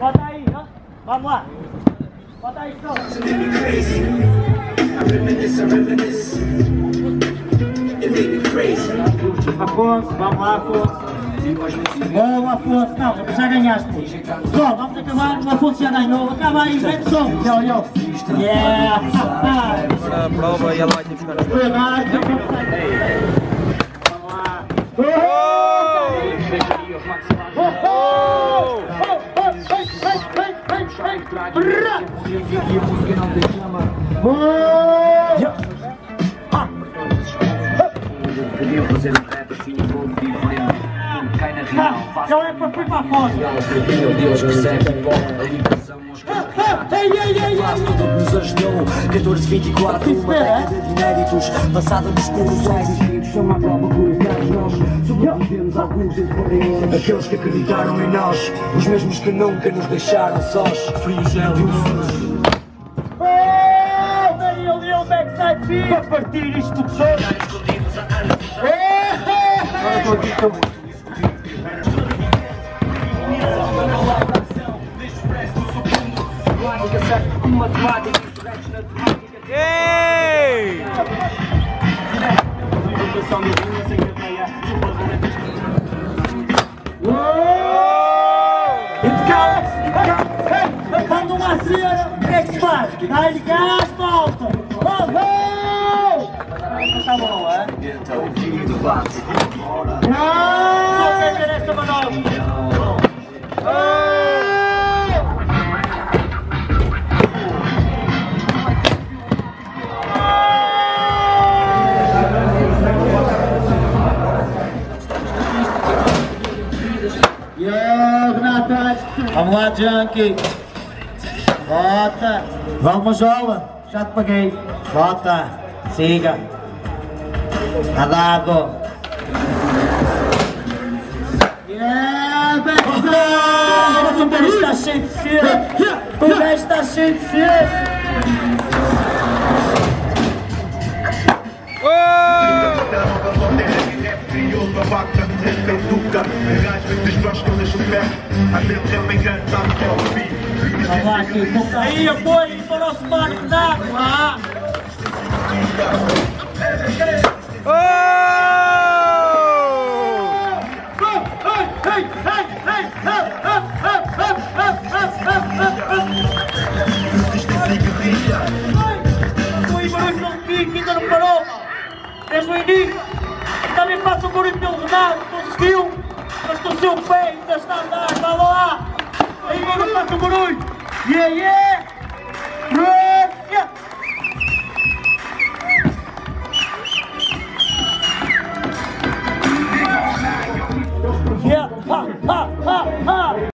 Bota aí, ó. Vamos lá. Bota aí, só. Crazy. Afonso, vamos lá, Afonso. Boa, Afonso. Não, já ganhaste. Pessoal, vamos acabar. O Afonso já ganhou. Acaba aí, vem som. Yo, yo. Yeah. Agora a prova e ela vai ter que buscar Foi. Podiam fazer um rap assim um pouco diferente. Cai na real, faz Já é para fui para fora. Segue a ligação aos Ei, ei, ei, ei. Quase tudo que nos ajudou 14, 24, uma década de inéditos Passada nos escuros, cegos Chama a prova curiosidades Nós sobrevivemos alguns entre Aqueles que acreditaram em nós Os mesmos que nunca nos deixaram sós. Frio, gel e luz Oh, backside beat para partir isto todo. Ei! Quando faz? Dá-lhe gás! Oh, oh! Tá bom, é? Não! Quem quer essa manobra? Vamos lá, Junkie! Bota! Vamos, Jola! Já te paguei! Bota! Siga! Tá dado! Yeah, backside! O gajo está cheio de sede! O gajo está cheio de sede! Vamos lá, aqui! Aí, apoio para o nosso barco d'água! Oh! O barulho não fica, ainda não parou! Desde o início! Também passa o barulho pelo Renato, conseguiu! Mas com o seu pé ainda está a andar, vai lá! Aí não passa o barulho! Yeah, yeah!